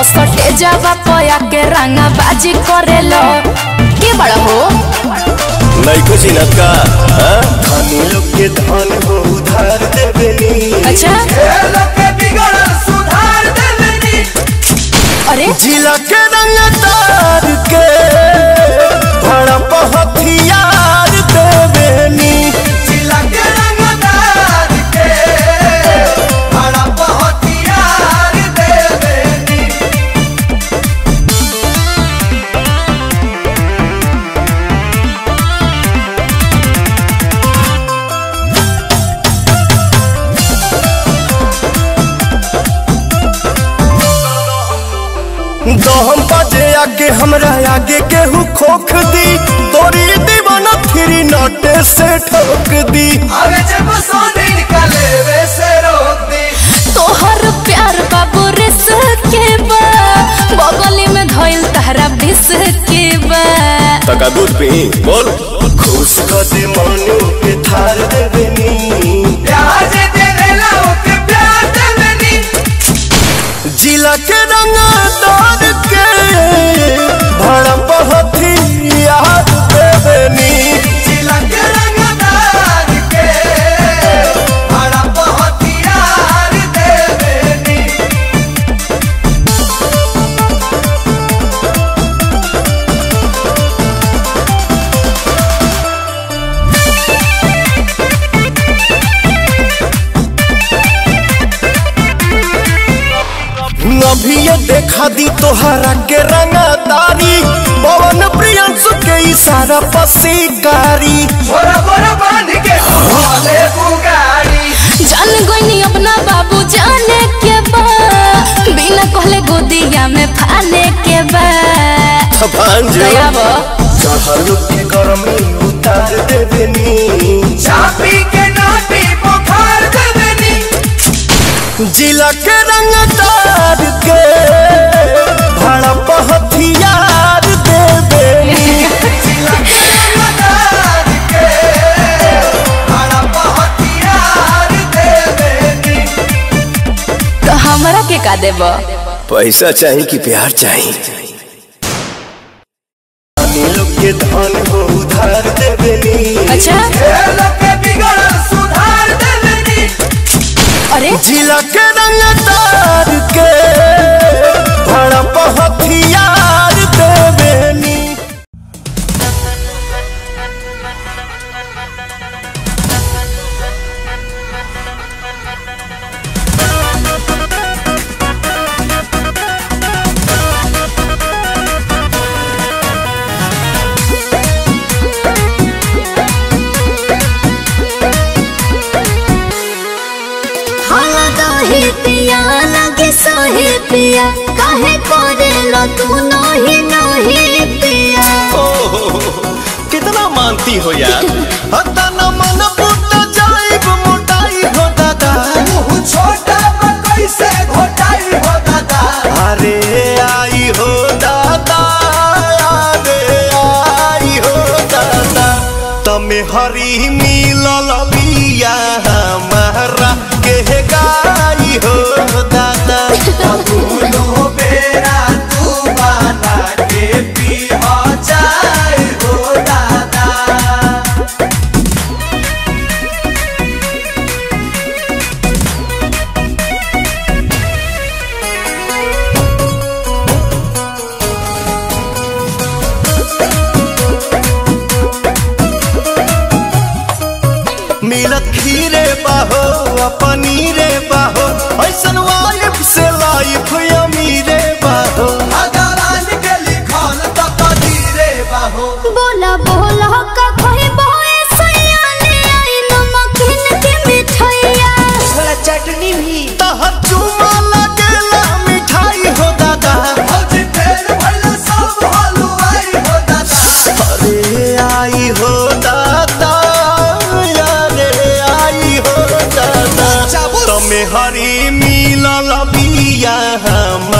असटे जावा पया के रंगा बाजी करेलो के बड़ा हो नहीं कुछ का धनी लोग के धन हो उधार देवेनी अच्छा अरे जिला के रंगदार के भड़प दी तोहर प्यार बाबू रिस के बा। बगली में धइल तहरा बिस के बा। तका दूध पी बोल। खुश कर दे मनु के थार देवेनी के पर शिकारी जान गईनी अपना बाबू जाने के बा। बिना कहले गोदिया में फाने के बा। भांजो दयाबो चढ़ल के गरमी उतार देवेनी चापी के नाटी बुखार देवेनी जिला के रंगदार के भड़प हथियार देबो। पैसा चाहिए कि प्यार चाहिए के धन हो उधार देवेनी। अच्छा? सुधार देवेनी। अरे? जिला के रंगदार के पिया। काहे करे लो तू नही नही पिया। कितना मानती हो यार। हता न मन पुट जाइब मोटाई हो दादा। छोटा कैसे घोटाई हो दादा? अरे आई हो दादा अरे आई हो दादा। तमे हरी मिलल बिया हमारा के गाई हो दादा। दोनों बेरा बिया हमारा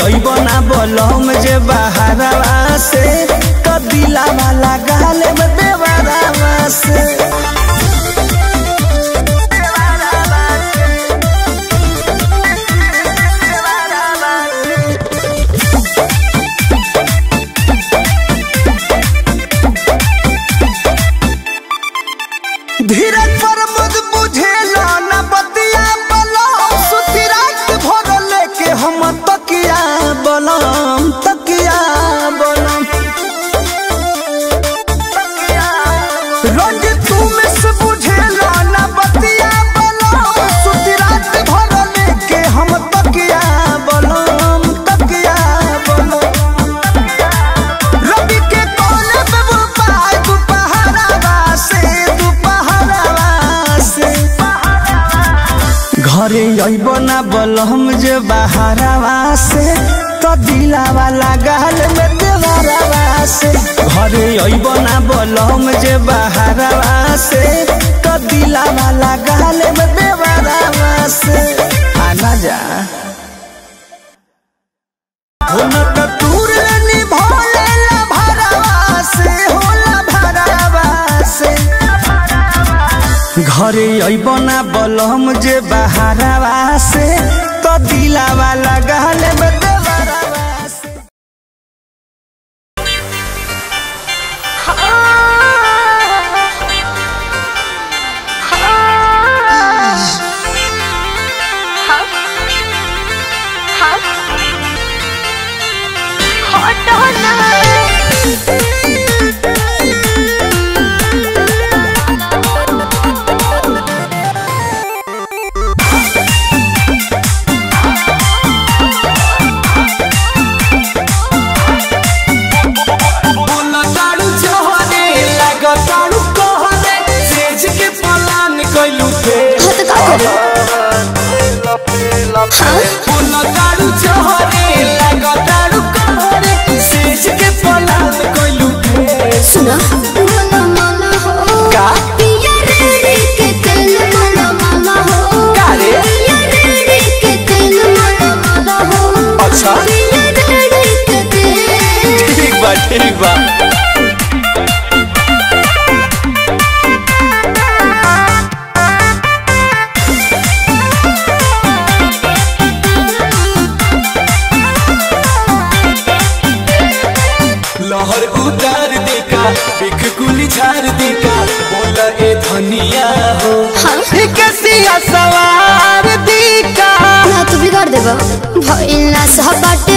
जई बना बलम जे बहारावा से कदिला वाला गाले में देवारावा से बोलम जे बहरावा से तो दिलावा लगाल में देवरावा से घरे अब ना बोलम जे बहरावा से तो दिलावा लगाल में तोहरे अबना बलम जे बहारावा से तो दिला लगा ले दुनिया हो। कैसिया सवार दी का तू बिगाड़ देबो भइला सब बाटे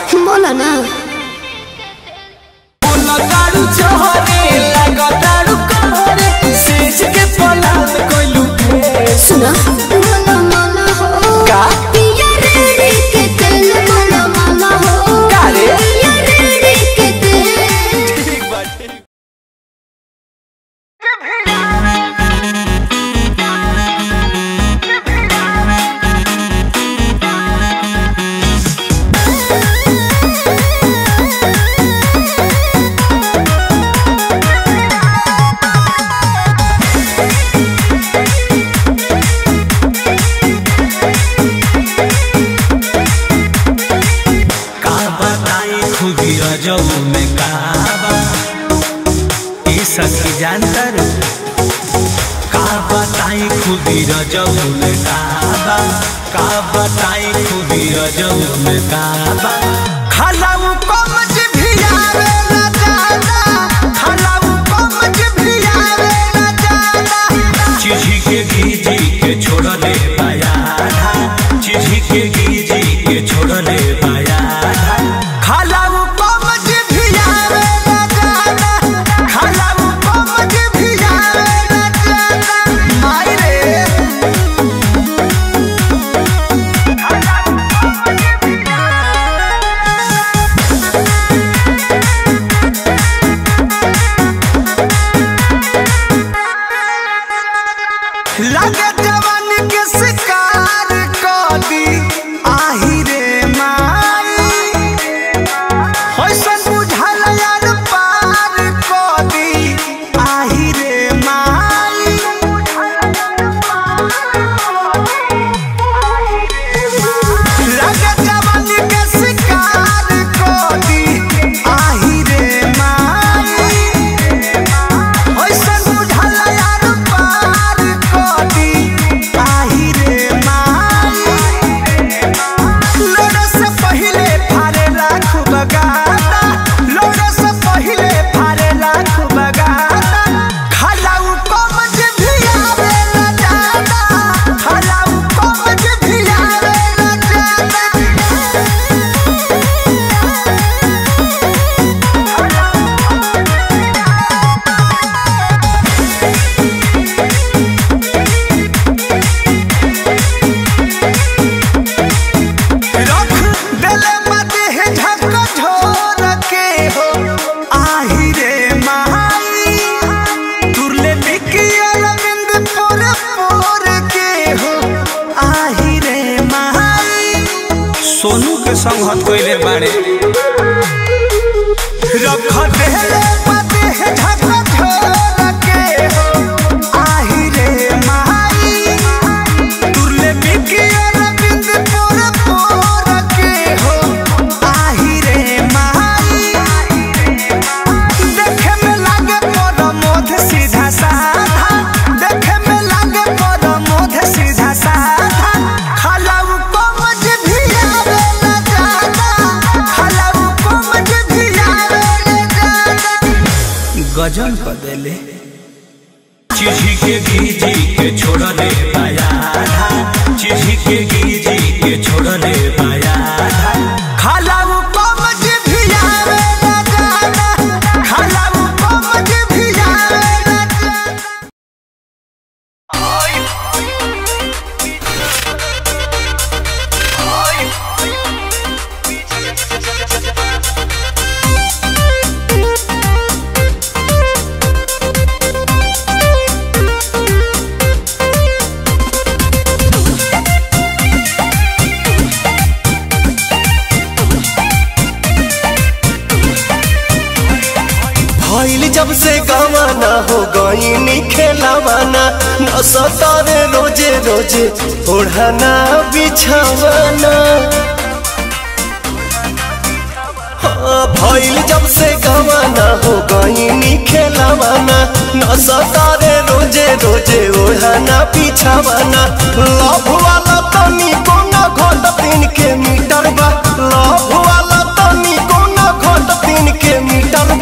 nada. गईनी खेलावाना न सतारे रोज़े रोज़े ओढ़ाना बिछावाना। हाँ, भइल जब से गवाना हो गईनी खेलावाना न सतारे रोज़े रोज़े ओढ़ाना बिछावाना। लव तनी कोना घोट तीन के मीटर बा लव कोना तीन के मीटर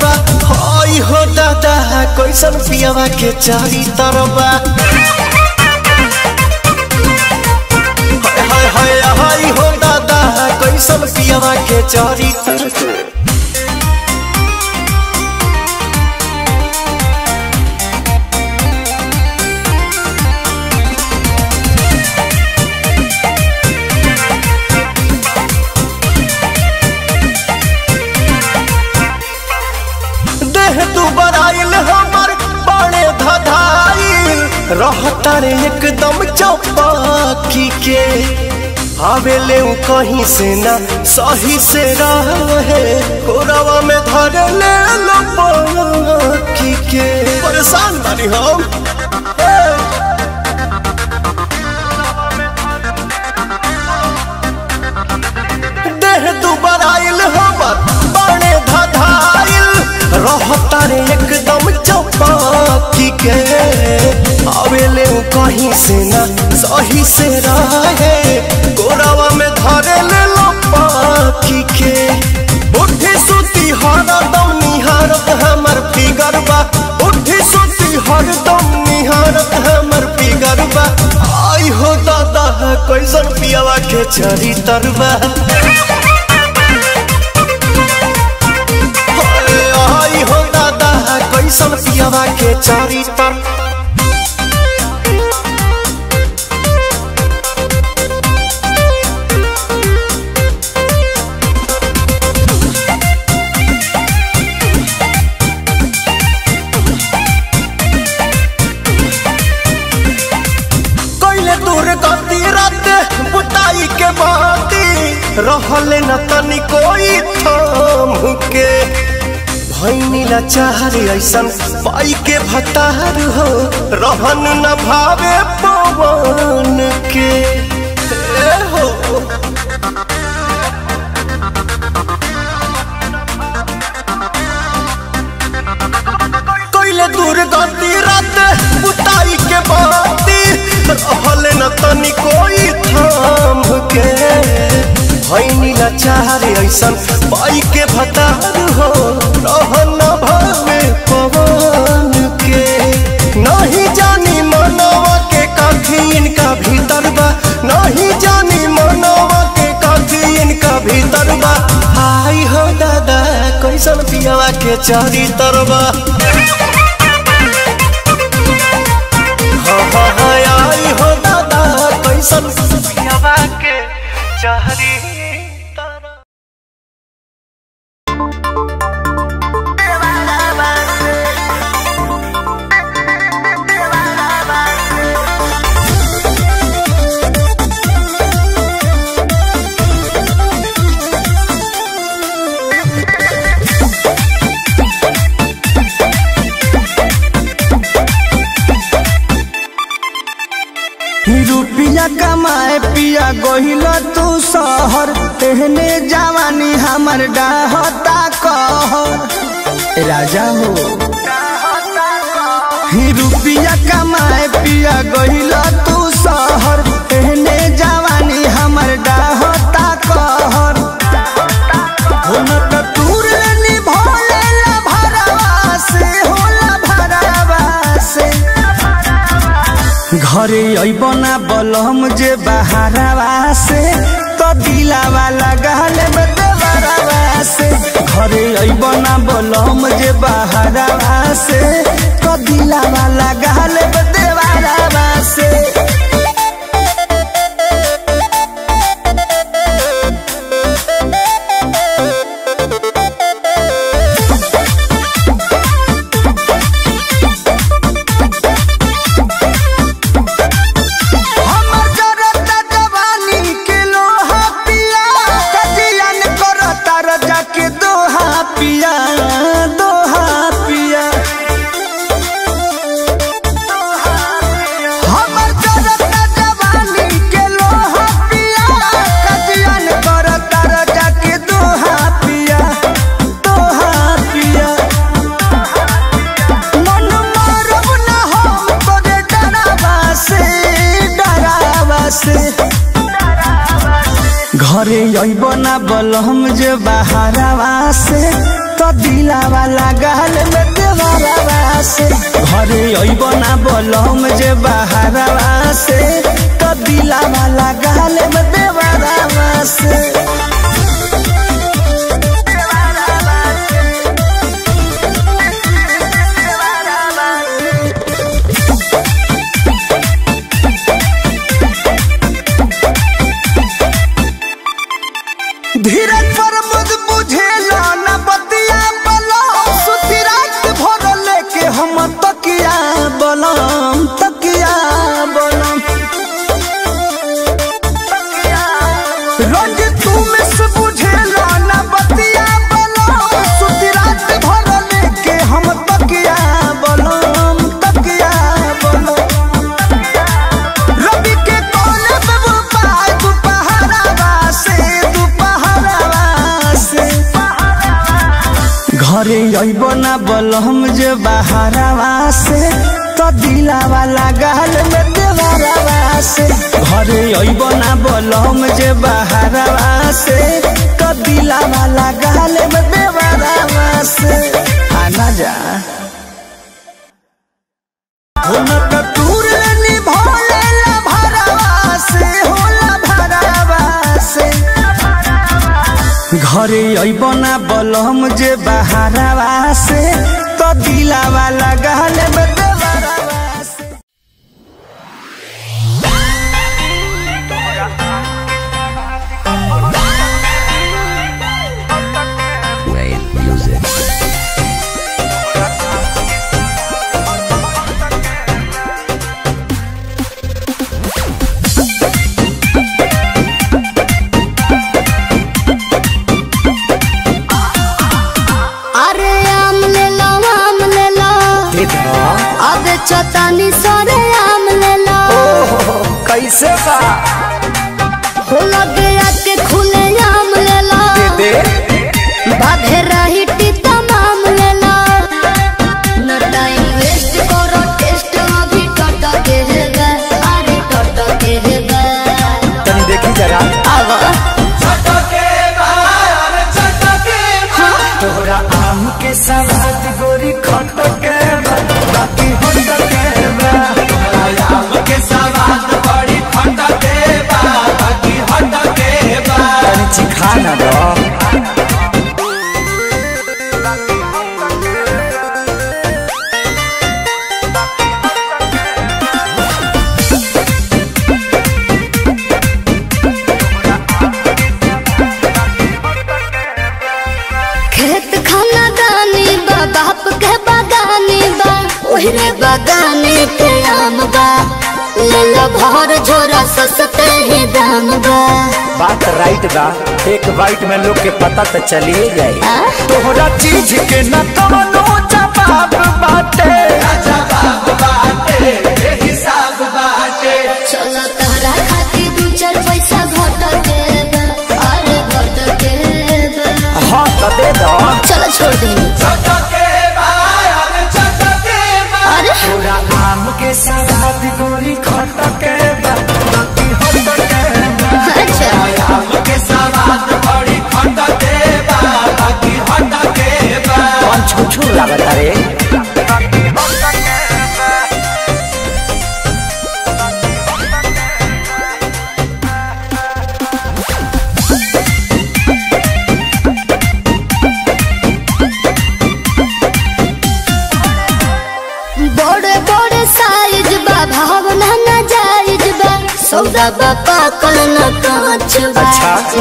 हो दादा, कैसन पियावा के चारी तरबा। हाय हाय हाय हो दादा, कैसन पियावा के चारी तरबा। रहता रे एकदम चौपाकी के। आवेले कहीं से ना, सही से रहे कोरावा में धर ले लो के। परेशान बानी हम चौपाकी के। आवेले कहीं से ना, सही से रहे। गोरावा में धरे ले लो पाकी के। उठी सुती हरदम निहारत हमर फिगर बा। उठी सुती हरदम निहारत हमर फिगर बा। आई हो दादा कैसन पियावा के चरी तरबा। कैसन के चारी तर कैले दूर गति रात बुताई के बाती, रहले न तनी कोई थाम के भैनी लाचार ऐसन पाई के भतार हो, रहन न भावे पवन के हो दूर गति रात बुताई के बाती, रहले न तनी कोई थाम के भैनी लाचार ऐसन पाई के भतार कैसन पियावा के चारी तरबा। हाँ हाँ हाँ हो दादा कैसन के चारी तू शहर जवानी हमर कहर। हो न त घरे बलम जे बहारवा से तो दिलावा लगाल बदवरवा घरे अबना बलम जे बहारवा से तो दिलावा लगाल अइब ना बलम जे बाहरवा से तो दिलावा लगाल में देवरवा से घरे अइब ना बलम जे बाहरवा से तो दिलावा लगाल में से धीरे घरे ना ना बलम जे बहारवा से तो दिलावा लगाल में देवरवा से घरे अइब ना बलम जे बाहर से तो दिलावा लगाल में देवरवा से आना जा। घरे अइबना बलम जे बाहर से तो दिलावा लगाल बदवरवा चतानी सरे आम ले लो। कैसे बा? हो लगे बात दा बा एक बाइट में लोग के पता तो चलिए जाए? तोहरा चीज़ के न कवनो जवाब बाटे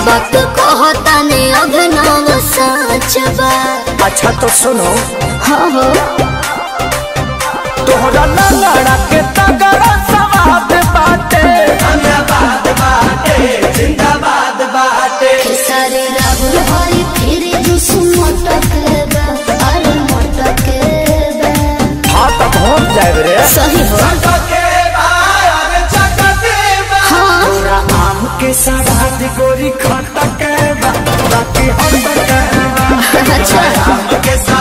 बात कहता ने अघनव सच बा अच्छा तो सुनो। हाँ हो। तोहरा लड़ा के तगड़ा सवाद बाटे। जिंदाबाद बाटे जिंदाबाद बाटे। सारे राहुल हरी फिर दुसु मटक बा अरे मटक बा हाँ तो पहुँच जाए सही हो। शादी गोरी खटके बाकी हम तो कहवा अच्छा।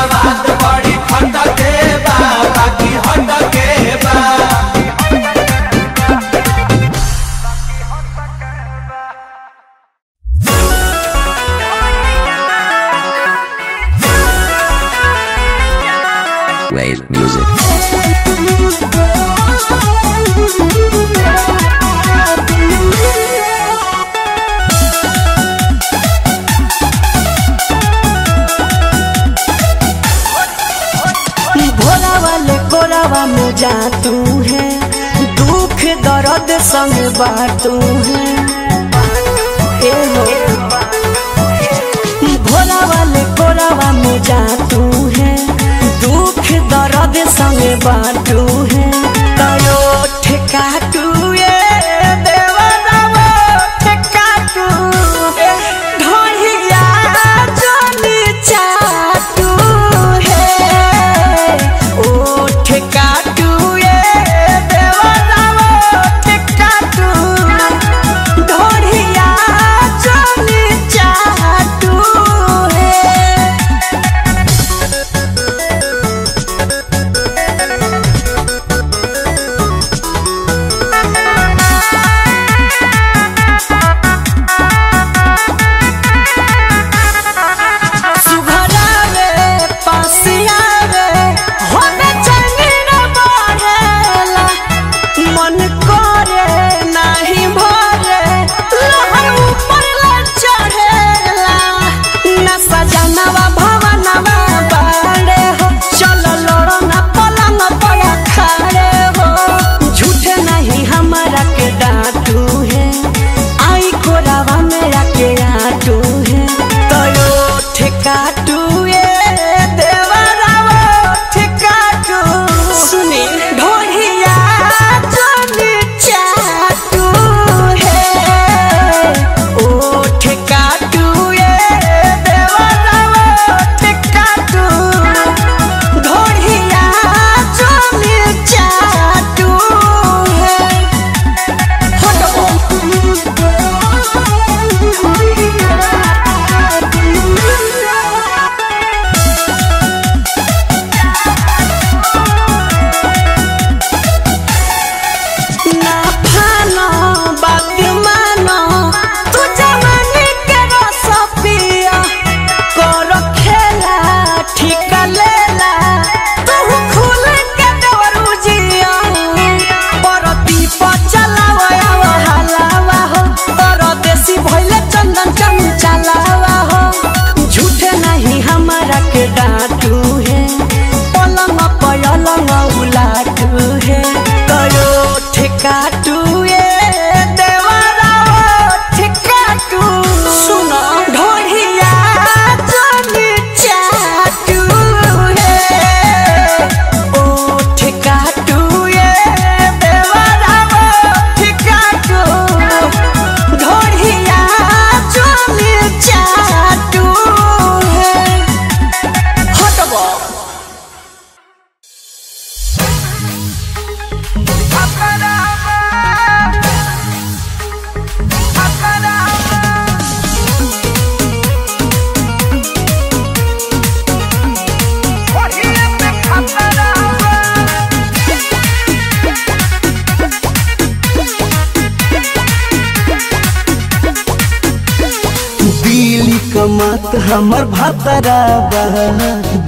भातरा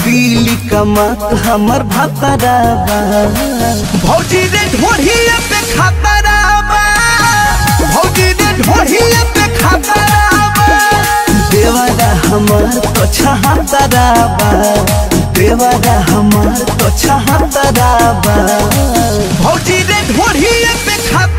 दिल कमत हमर भातरा भौजी रे ढोढ़िया पे खातरा भौजी रे ढोढ़िया पे खातरा देवरा हमर तो छहातरा देवरा हमर तो छहातरा भौजी रे ढोढ़िया पे खातरा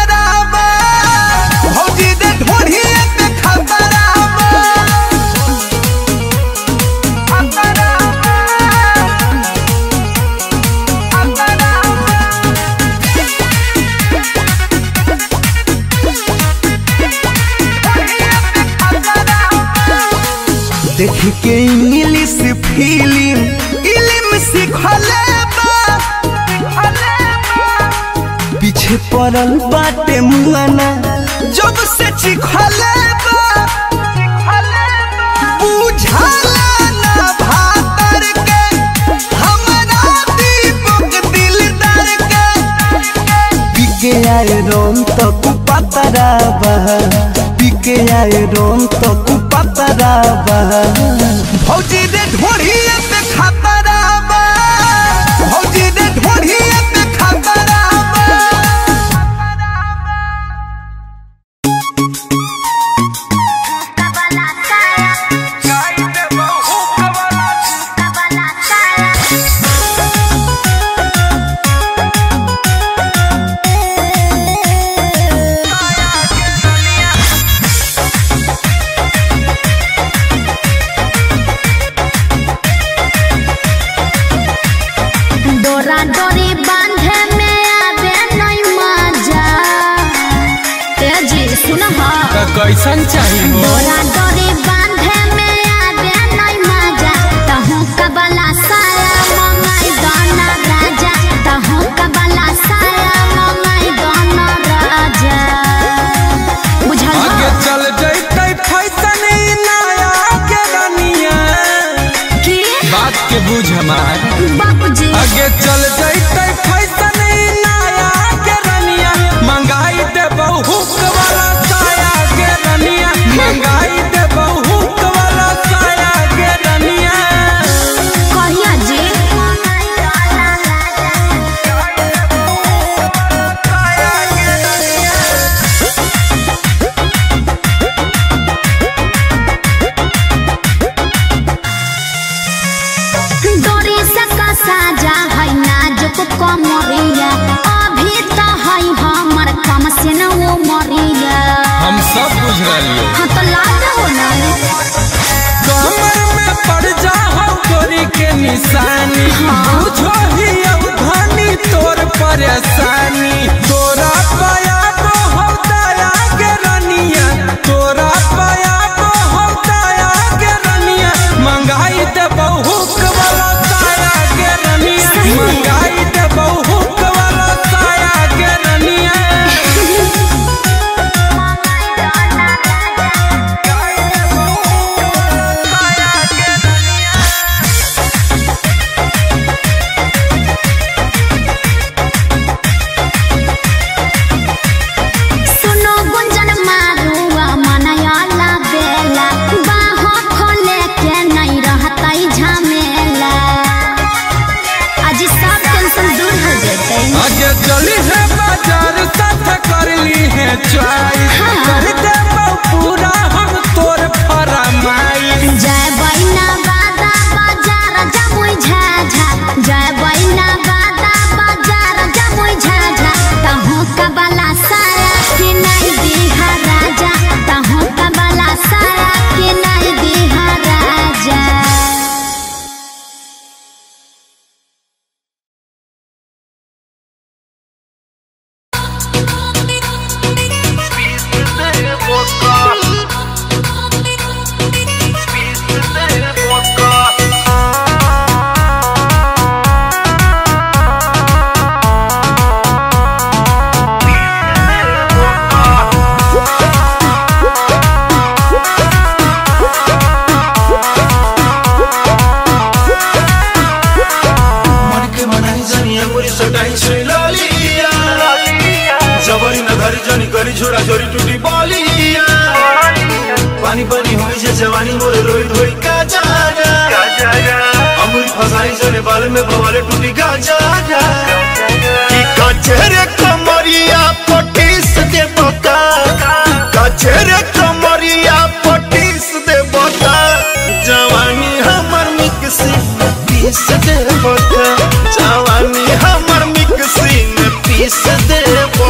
करल बाटे मुआ न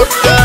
दे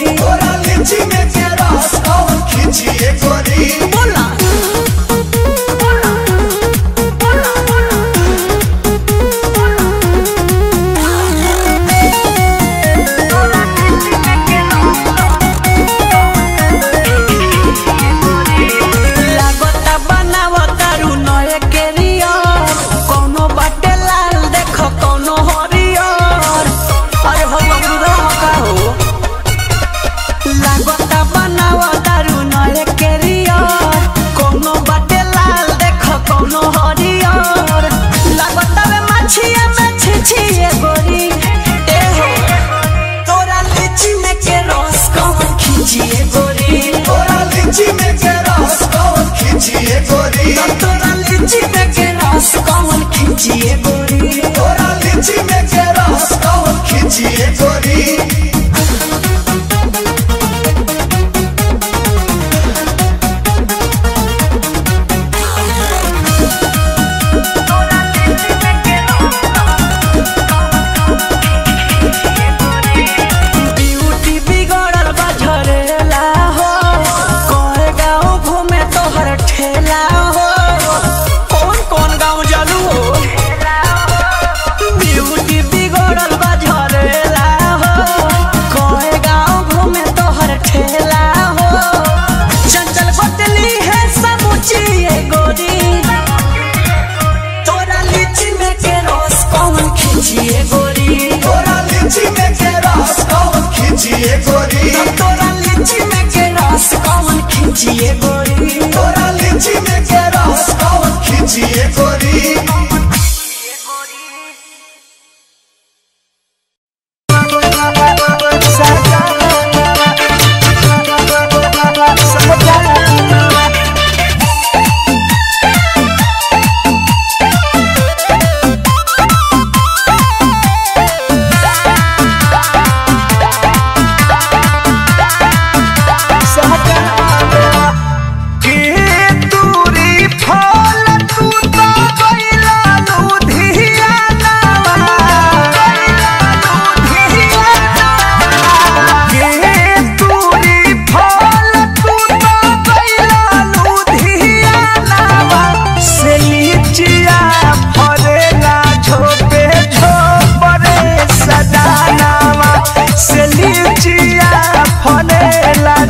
गोरी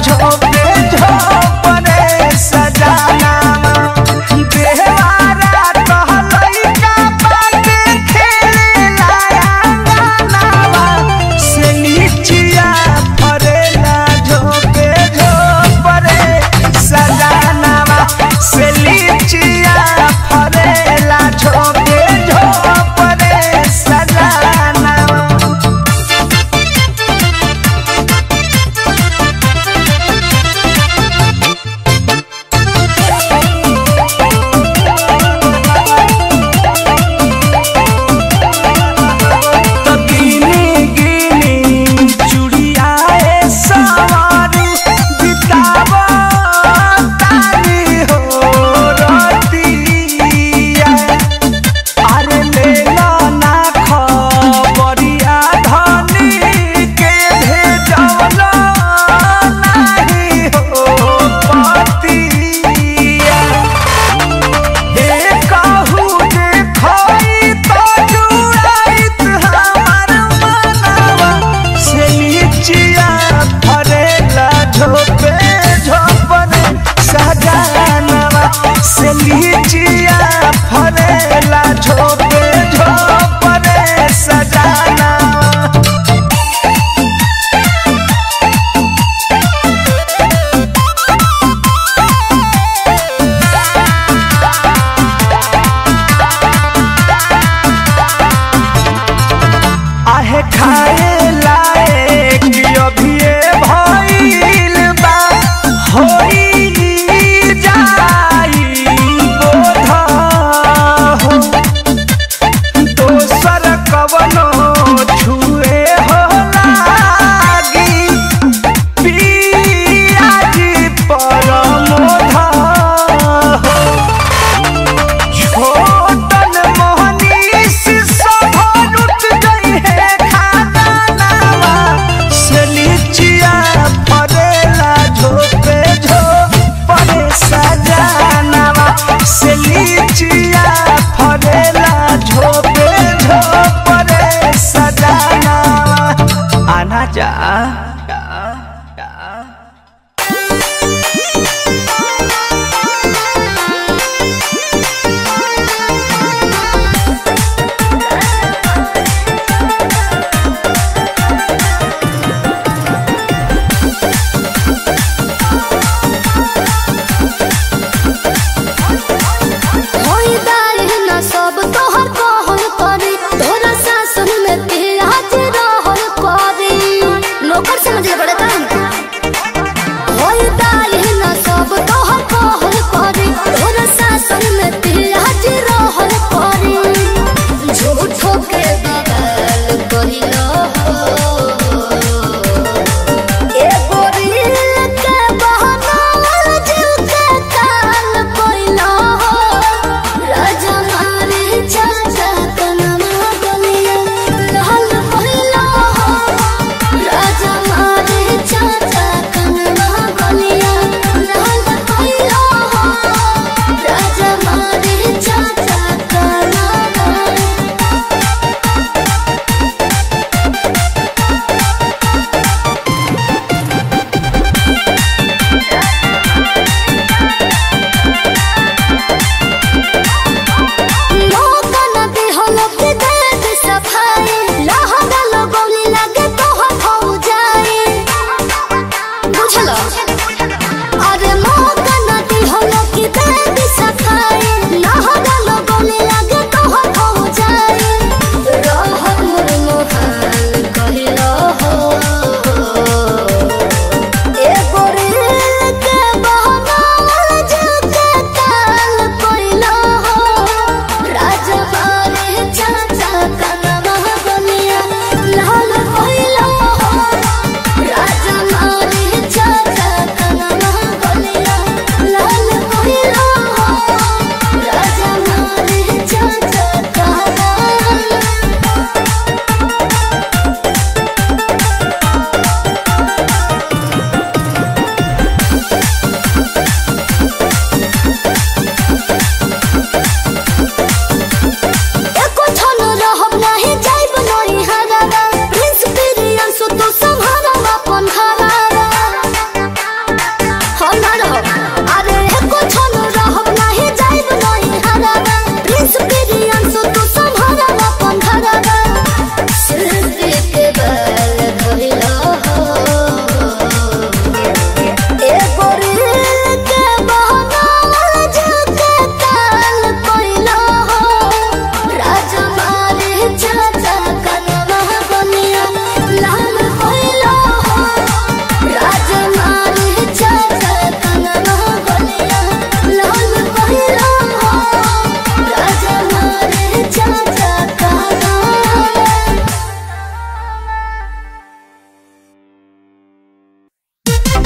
멈춰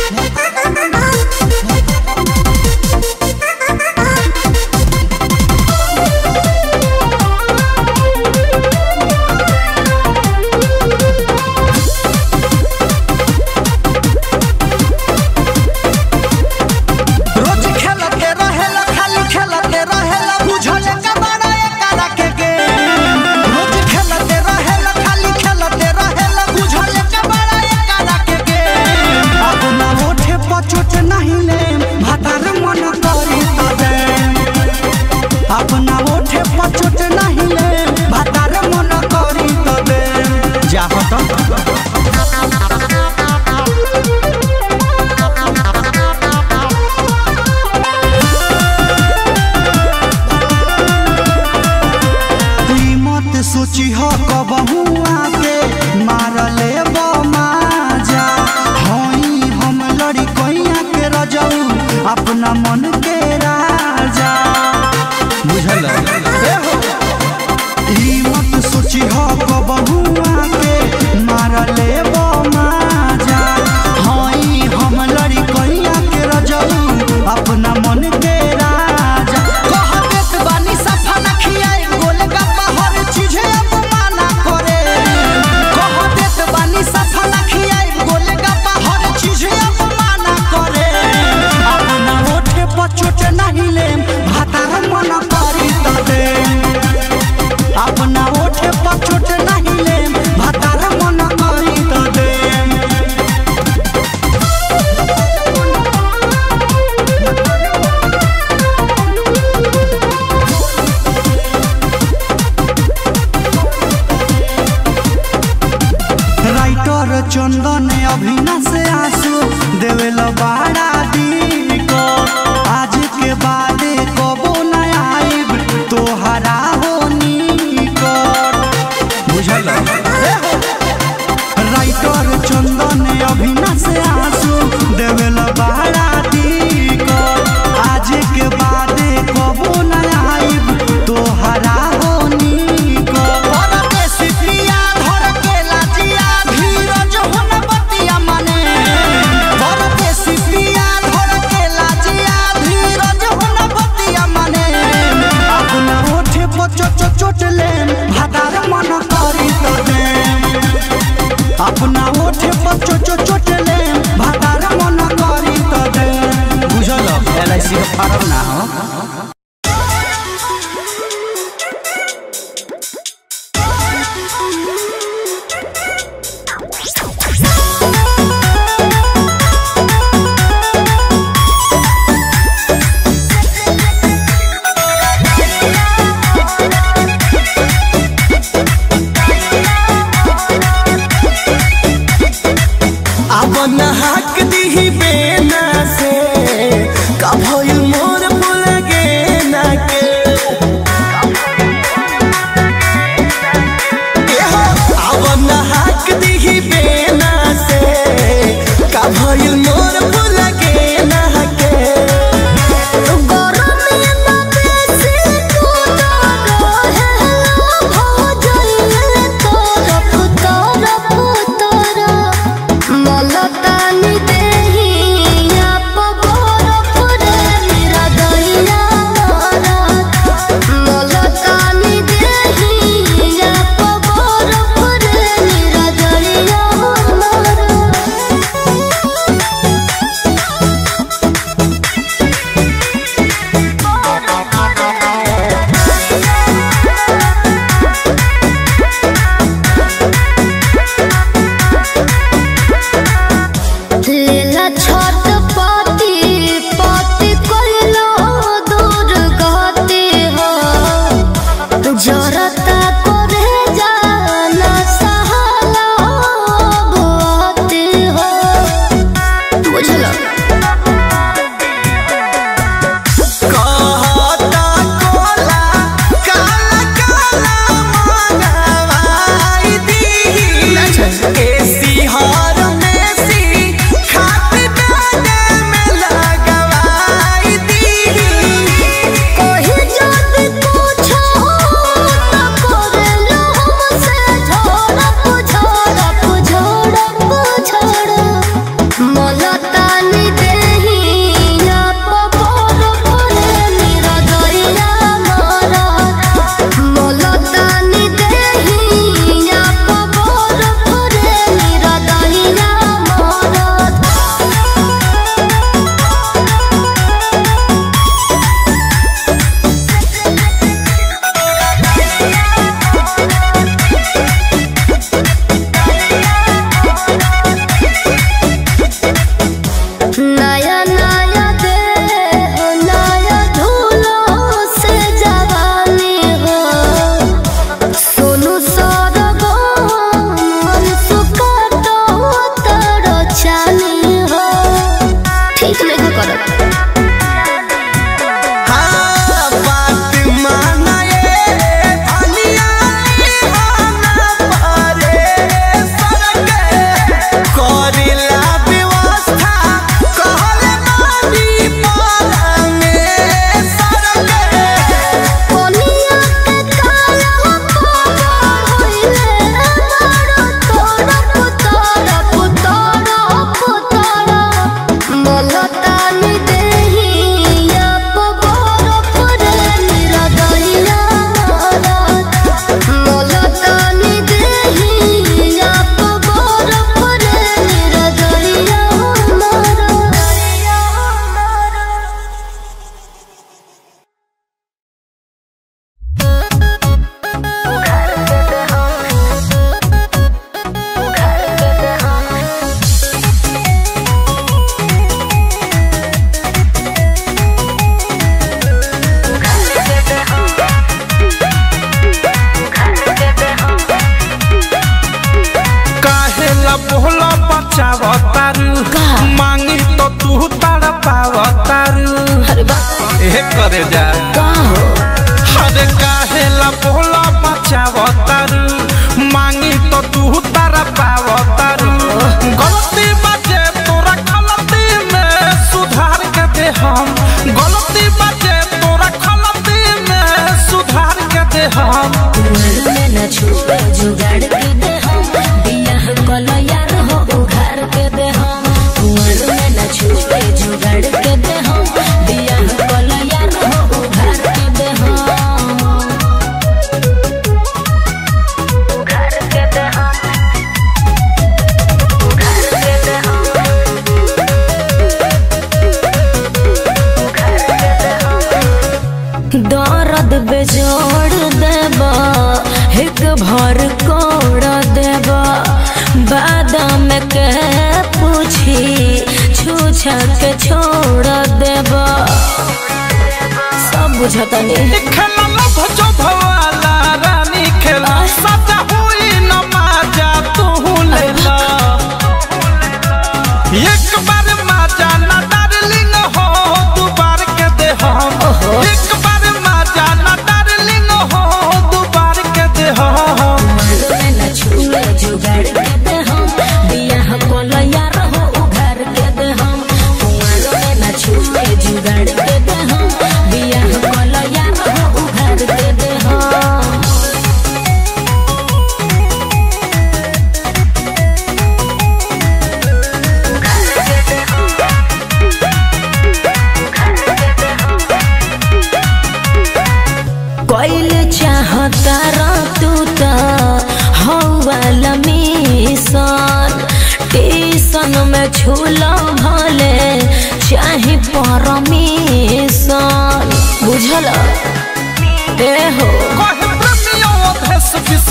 Yeah. Yeah.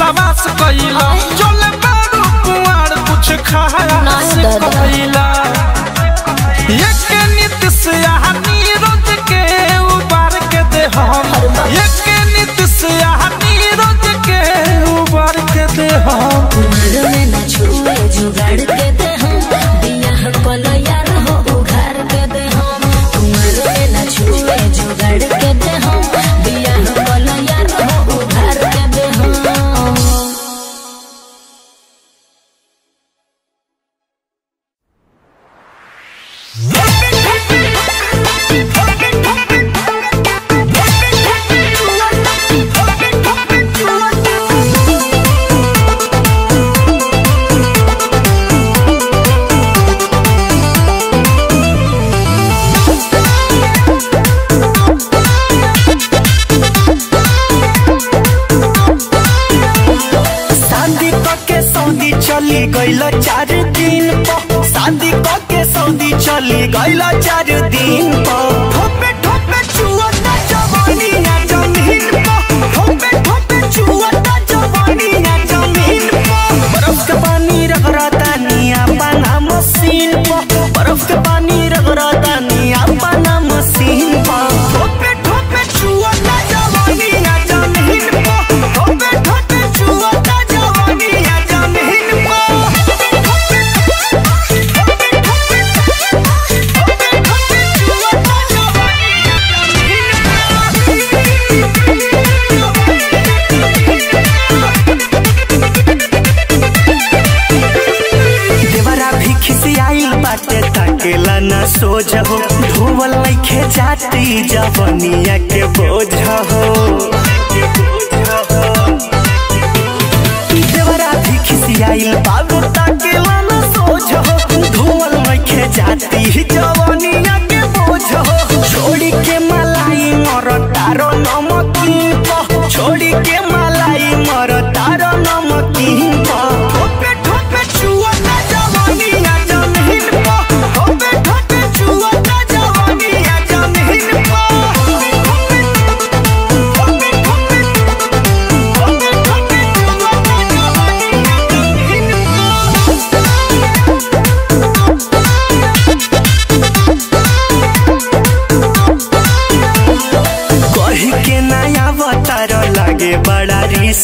सवास कईला चले बारू कुआर कुछ खाया से कइला। एक नित से आहा रोज के उबार के दे हम एक नित से आहा रोज के उबार के दे हम में न छुए जुगाड़ के दे हम दिया पल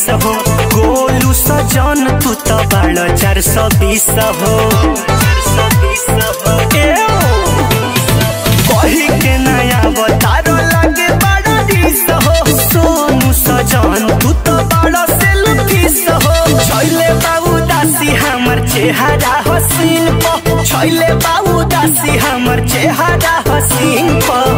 बीस हो गोलू सजन तू तो बालो चार सौ बीस हो के नया बतारो लगे बड़ा तो बाबू दासी हमर चेहरा हसीन पर छैले बाबू दासी हमर चेहरा हसीन पर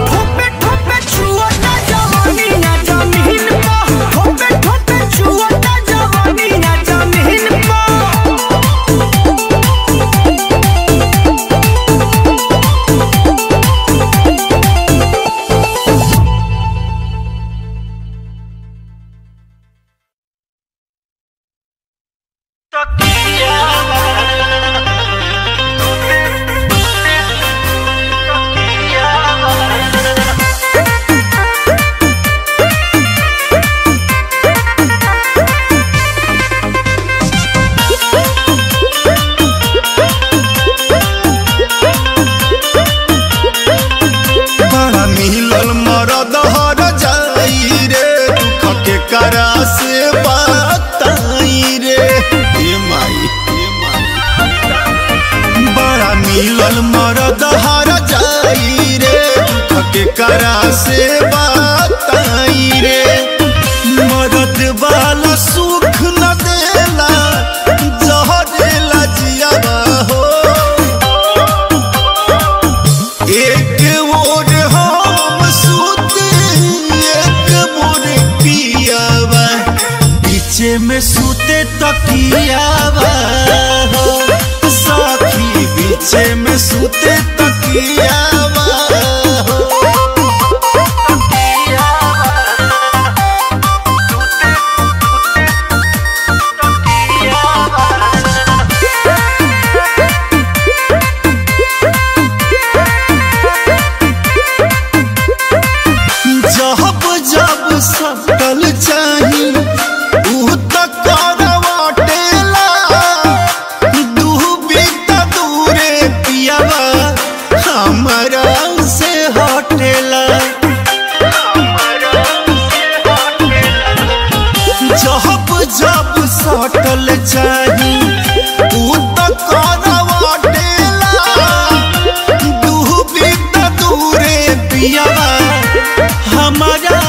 हमारा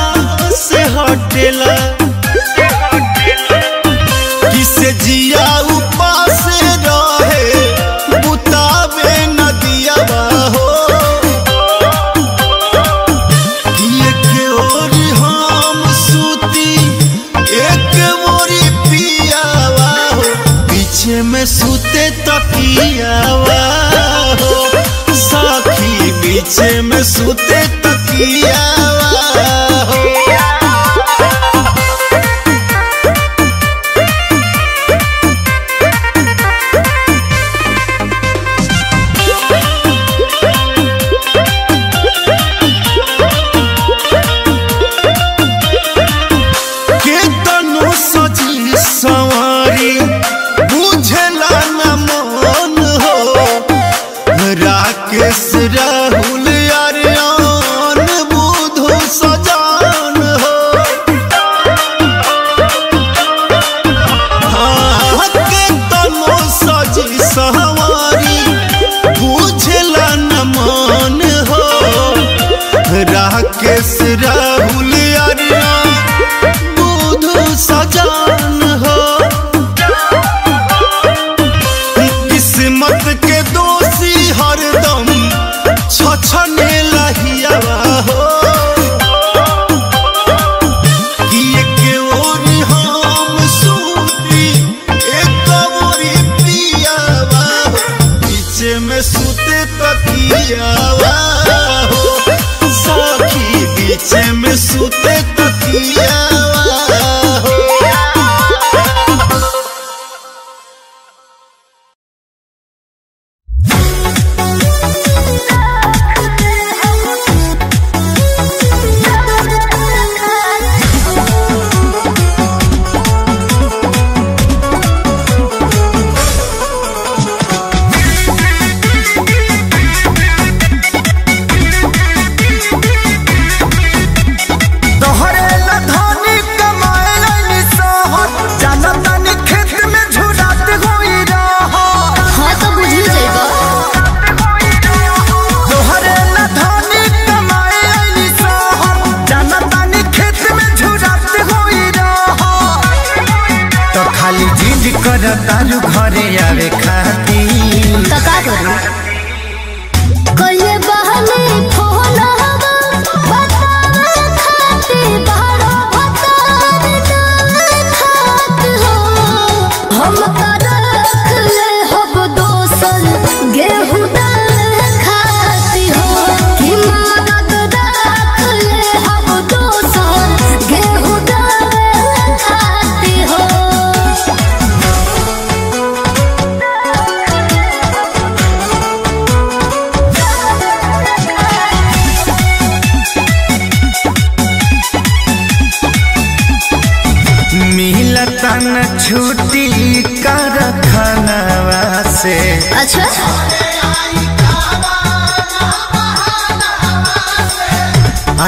सुते तकिया।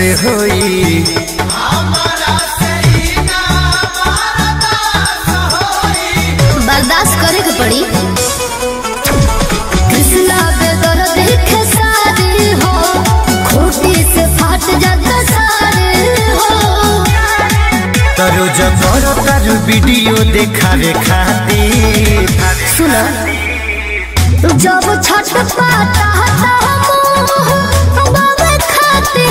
से होई। बर्दाश्त करे के पड़ी। वीडियो दिखावे खातिर सुना। तू जब छठ पाता हता हम बाबा खाते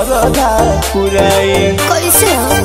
अभियो दशरदा पुराई कैसे हो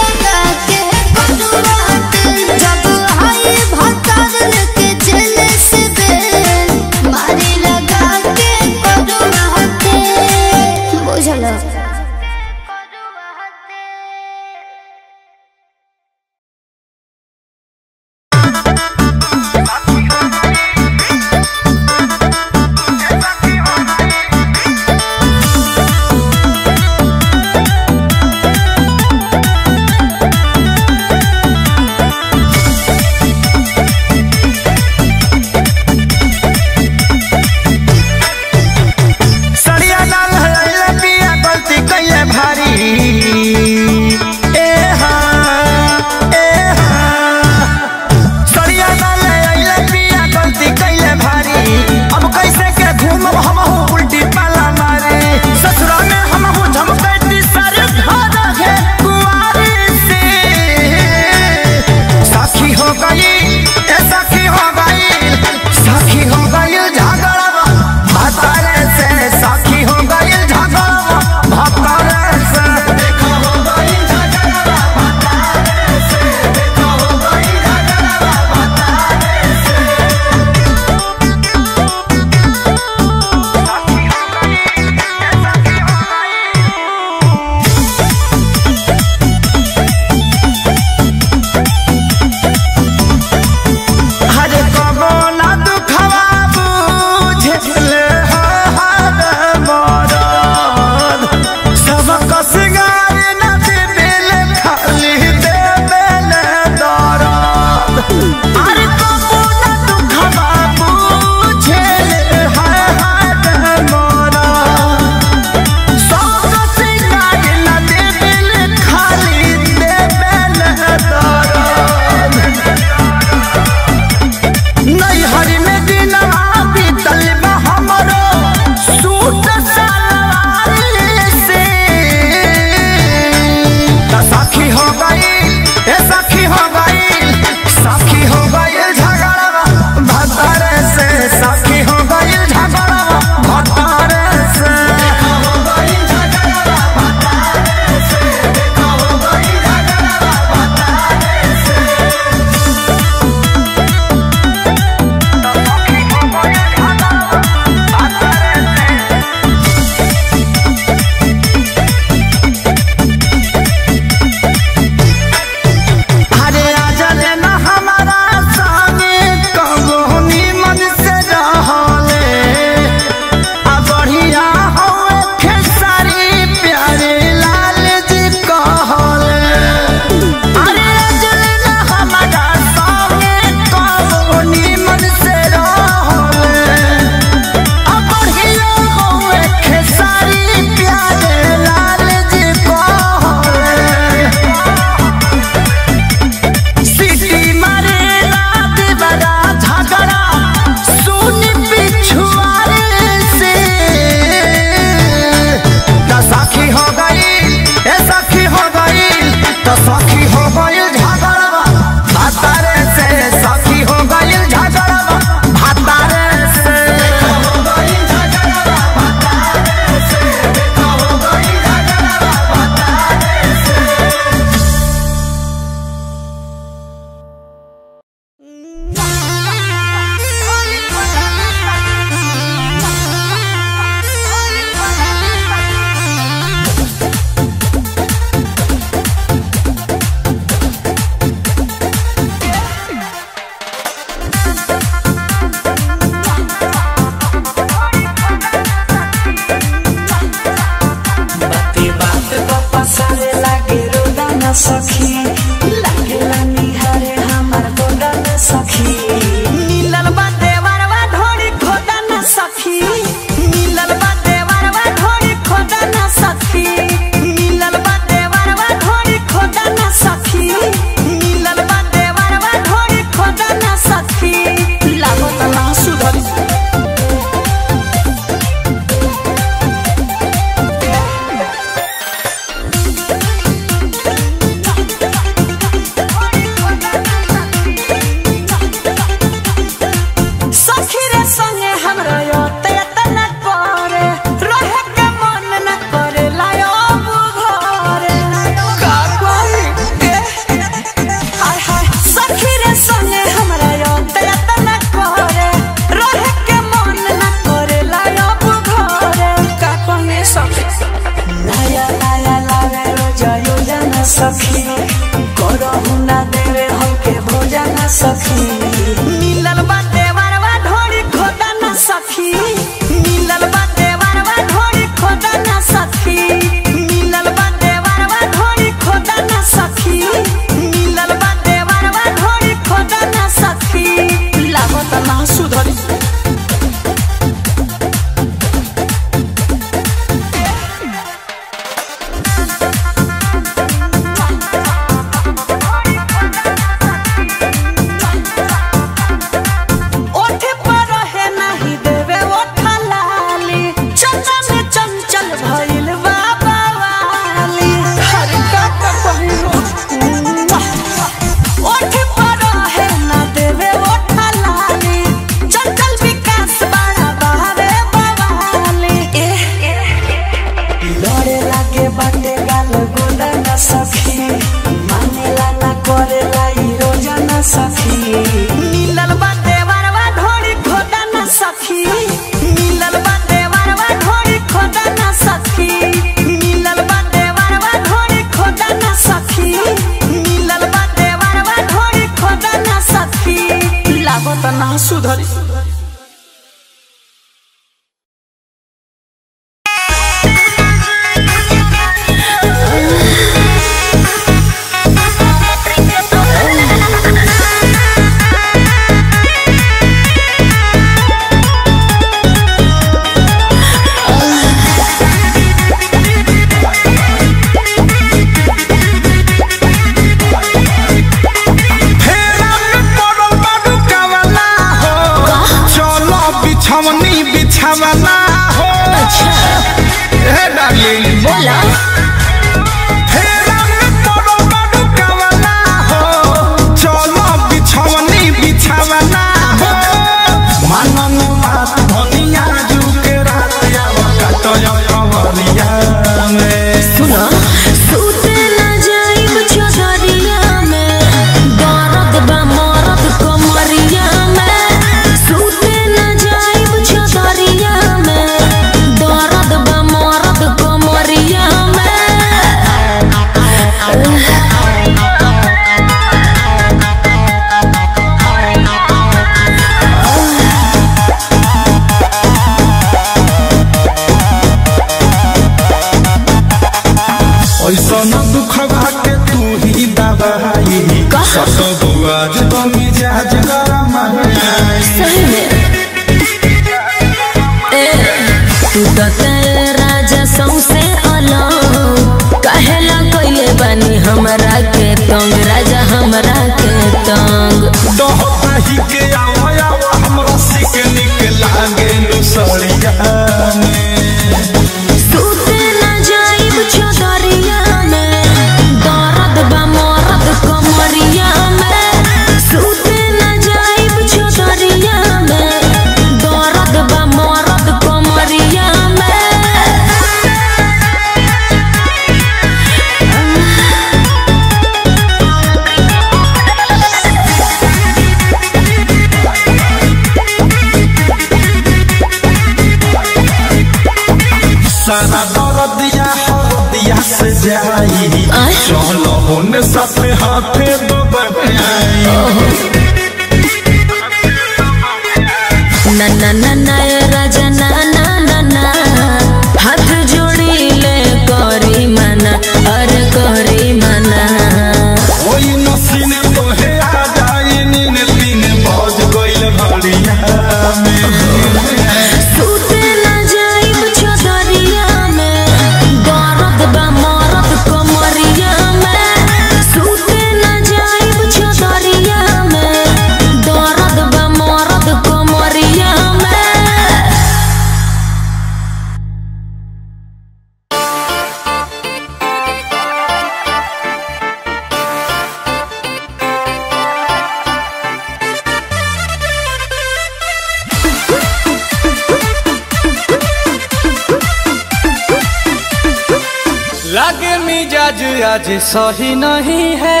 सही नहीं है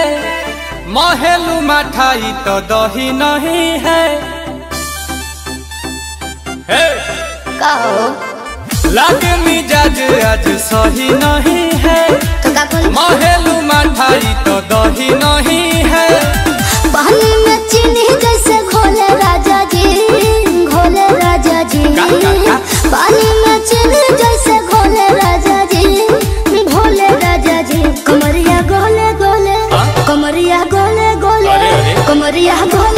महलू मठाई तो दही नहीं। मोरिया भोला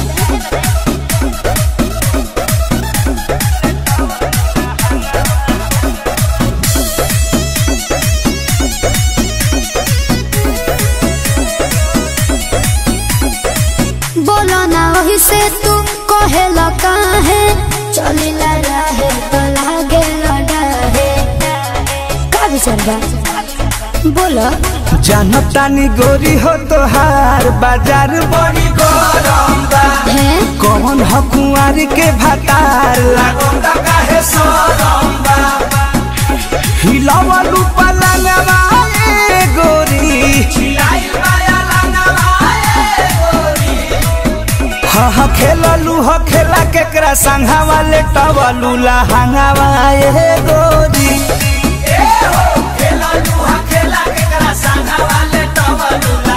बा बोला। जानतानी गोरी हो तोहार बाज़ार बड़ी गरम बा। कौन हो कुंवार के भातार लागोंदा काहे सोरम बा। हिलावा रूपा लांगवा ए गोरी। चिलाई माया लांगवा ए गोरी। हा हा खेललू हो खेला केकरा संघा वाले टवलू लहंगावा ए गोरी। ए हो।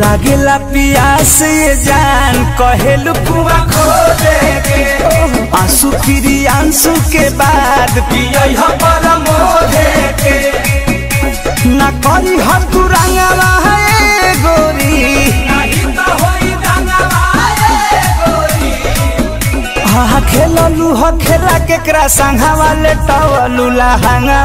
लागेला पियास ये जान, कहेलू कुआ खो देगे आँसू फिरी आँसू के बाद पियई ह पर मोधे के। ना करी हर तू रंगवा है गोरी। है खेललू ह खेला केकरा संघा वाले टवलू लहंगा